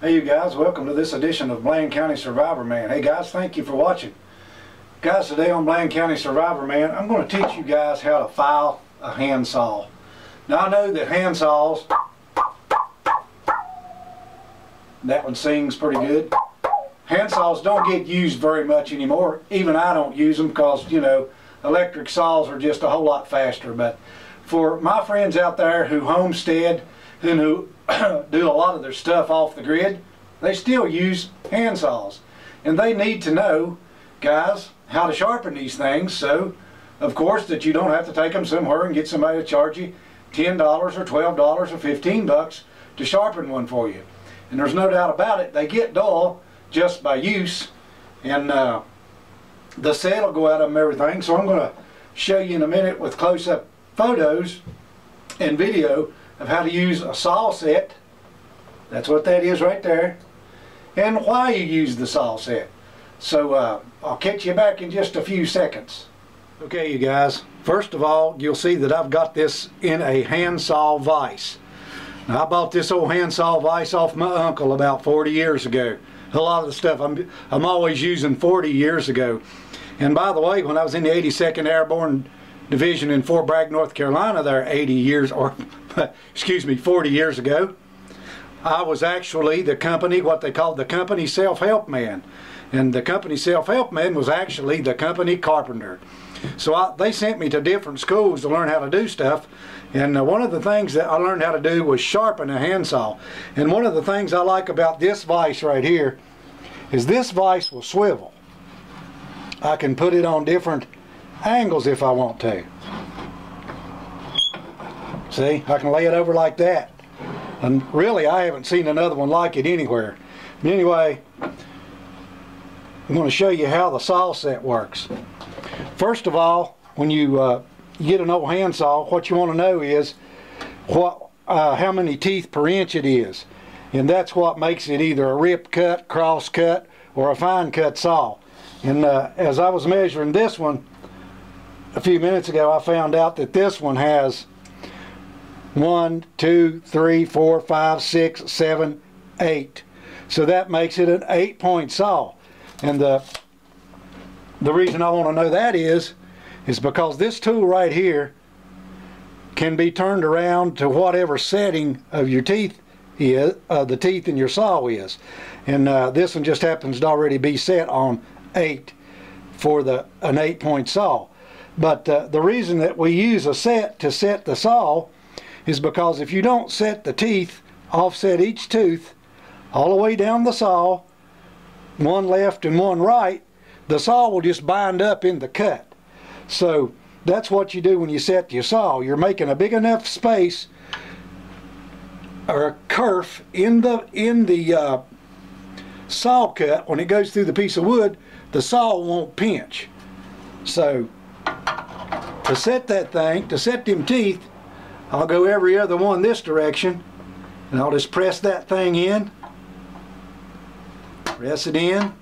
Hey you guys, welcome to this edition of Bland County Survivor Man. Hey guys, thank you for watching. Guys, today on Bland County Survivor Man, I'm going to teach you guys how to file a handsaw. Now I know that handsaws, that one sings pretty good. Handsaws don't get used very much anymore. Even I don't use them because, you know, electric saws are just a whole lot faster. But for my friends out there who homestead and who do a lot of their stuff off the grid, they still use hand saws. And they need to know, guys, how to sharpen these things so, of course, that you don't have to take them somewhere and get somebody to charge you $10 or $12 or 15 bucks to sharpen one for you. And there's no doubt about it, they get dull just by use. And uh, the set will go out of them everything. So I'm going to show you in a minute with close-up photos and video of how to use a saw set. That's what that is right there. And why you use the saw set. So uh, I'll catch you back in just a few seconds. Okay you guys, first of all you'll see that I've got this in a handsaw vise. Now, I bought this old handsaw vise off my uncle about 40 years ago. A lot of the stuff I'm, I'm always using 40 years ago. And by the way, when I was in the 82nd Airborne Division in Fort Bragg, North Carolina there 80 years, or excuse me, 40 years ago, I was actually the company, what they called the company self-help man. And the company self-help man was actually the company carpenter. So I, they sent me to different schools to learn how to do stuff. And uh, one of the things that I learned how to do was sharpen a handsaw. And one of the things I like about this vise right here is this vise will swivel. I can put it on different angles if I want to. See, I can lay it over like that. And really, I haven't seen another one like it anywhere. But anyway, I'm going to show you how the saw set works. First of all, when you, uh, get an old handsaw, what you want to know is what, uh, how many teeth per inch it is. And that's what makes it either a rip cut, cross cut, or a fine cut saw. And uh, as I was measuring this one a few minutes ago, I found out that this one has one, two, three, four, five, six, seven, eight. So that makes it an eight point saw. And the the reason I want to know that is is because this tool right here can be turned around to whatever setting of your teeth is, uh, the teeth in your saw is. And uh, this one just happens to already be set on 8 for the an 8 point saw. But uh, the reason that we use a set to set the saw is because if you don't set the teeth, offset each tooth all the way down the saw, one left and one right, the saw will just bind up in the cut. So that's what you do when you set your saw. You're making a big enough space or a kerf in the in the uh, saw cut when it goes through the piece of wood the saw won't pinch so to set that thing to set them teeth I'll go every other one this direction and I'll just press that thing in press it in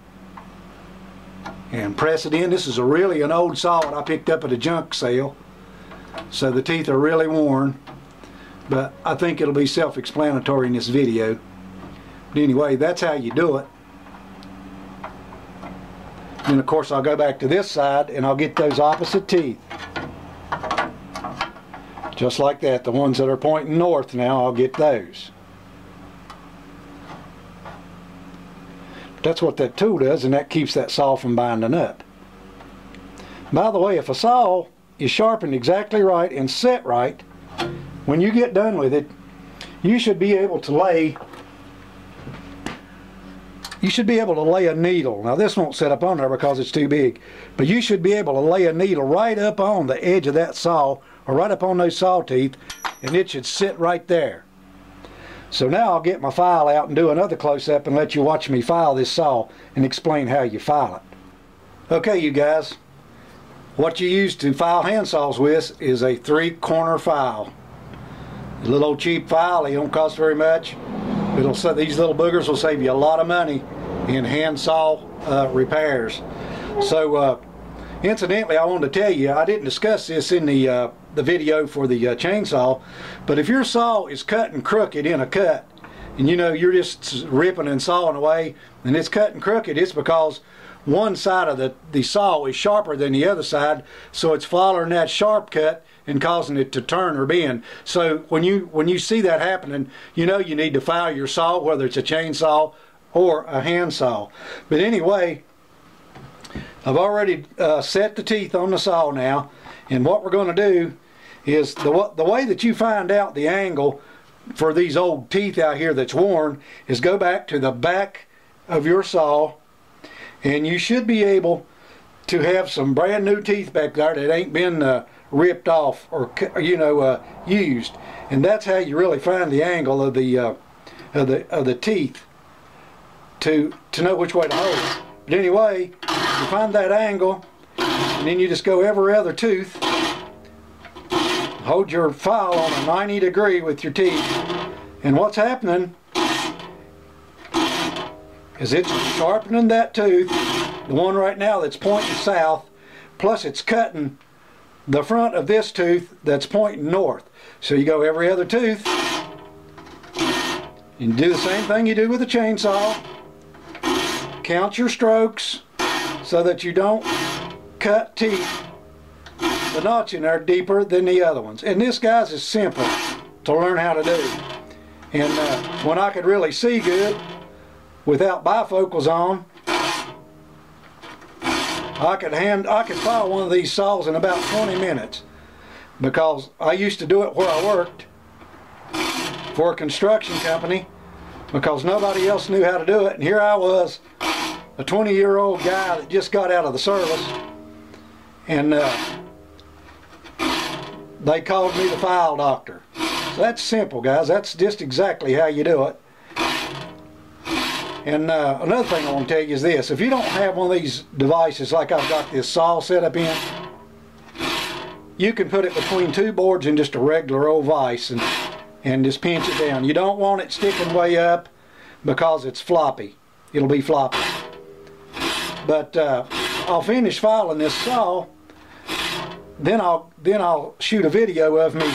and press it in this is a really an old saw that I picked up at a junk sale so the teeth are really worn but I think it'll be self-explanatory in this video. But anyway, that's how you do it. And of course I'll go back to this side and I'll get those opposite teeth. Just like that, the ones that are pointing north now, I'll get those. That's what that tool does and that keeps that saw from binding up. By the way, if a saw is sharpened exactly right and set right, when you get done with it, you should be able to lay you should be able to lay a needle. Now this won't set up on there because it's too big, but you should be able to lay a needle right up on the edge of that saw or right up on those saw teeth and it should sit right there. So now I'll get my file out and do another close-up and let you watch me file this saw and explain how you file it. Okay you guys, what you use to file handsaws with is a three-corner file. A little old cheap file, it don't cost very much. It'll These little boogers will save you a lot of money in handsaw uh, repairs. So uh, incidentally, I wanted to tell you, I didn't discuss this in the, uh, the video for the uh, chainsaw, but if your saw is cut and crooked in a cut, and you know you're just ripping and sawing away and it's cutting crooked, it's because one side of the, the saw is sharper than the other side, so it's following that sharp cut and causing it to turn or bend. So when you when you see that happening, you know you need to file your saw, whether it's a chainsaw or a handsaw. But anyway, I've already uh, set the teeth on the saw now, and what we're going to do is the the way that you find out the angle for these old teeth out here that's worn is go back to the back of your saw and you should be able to have some brand new teeth back there that ain't been uh, ripped off or you know uh, used and that's how you really find the angle of the uh, of the of the teeth to to know which way to hold but anyway you find that angle and then you just go every other tooth. Hold your file on a 90 degree with your teeth. And what's happening is it's sharpening that tooth the one right now that's pointing south plus it's cutting the front of this tooth that's pointing north. So you go every other tooth and do the same thing you do with a chainsaw count your strokes so that you don't cut teeth the notch in there deeper than the other ones. And this, guys, is simple to learn how to do. And uh, when I could really see good without bifocals on, I could hand, I could file one of these saws in about 20 minutes because I used to do it where I worked for a construction company because nobody else knew how to do it. And here I was, a 20 year old guy that just got out of the service. And uh, they called me the file doctor. So that's simple, guys. That's just exactly how you do it. And uh, another thing I want to tell you is this. If you don't have one of these devices like I've got this saw set up in, you can put it between two boards in just a regular old vise and, and just pinch it down. You don't want it sticking way up because it's floppy. It'll be floppy. But uh, I'll finish filing this saw then I'll then I'll shoot a video of me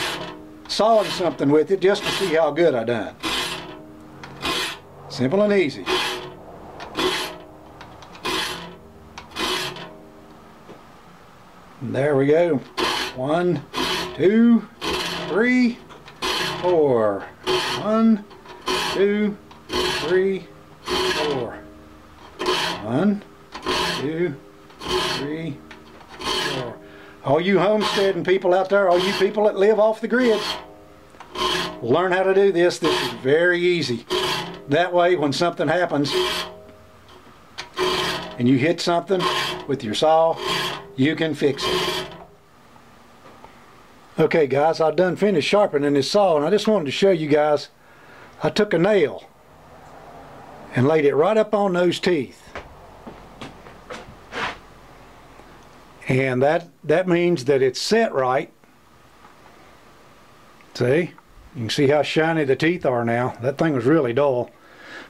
sawing something with it just to see how good I done. Simple and easy. And there we go. One, two, three, four. One, two, three, four. One, two, three, four. All you homesteading people out there, all you people that live off the grid, learn how to do this. This is very easy. That way, when something happens and you hit something with your saw, you can fix it. Okay guys, I done finished sharpening this saw and I just wanted to show you guys I took a nail and laid it right up on those teeth. And that that means that it's set right. See? You can see how shiny the teeth are now. That thing was really dull.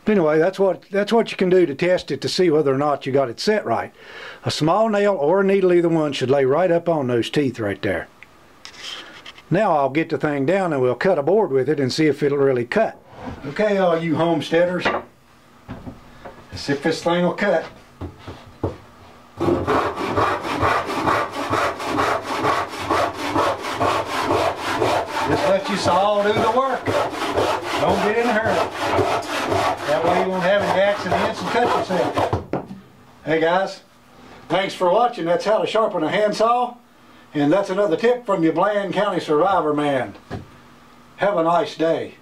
But anyway that's what that's what you can do to test it to see whether or not you got it set right. A small nail or a needle either one should lay right up on those teeth right there. Now I'll get the thing down and we'll cut a board with it and see if it'll really cut. Okay all you homesteaders. See if this thing will cut let you all do the work. Don't get in a hurry. That way you won't have any accidents and cut yourself. Hey guys, thanks for watching. That's how to sharpen a handsaw. And that's another tip from your Bland County Survivor Man. Have a nice day.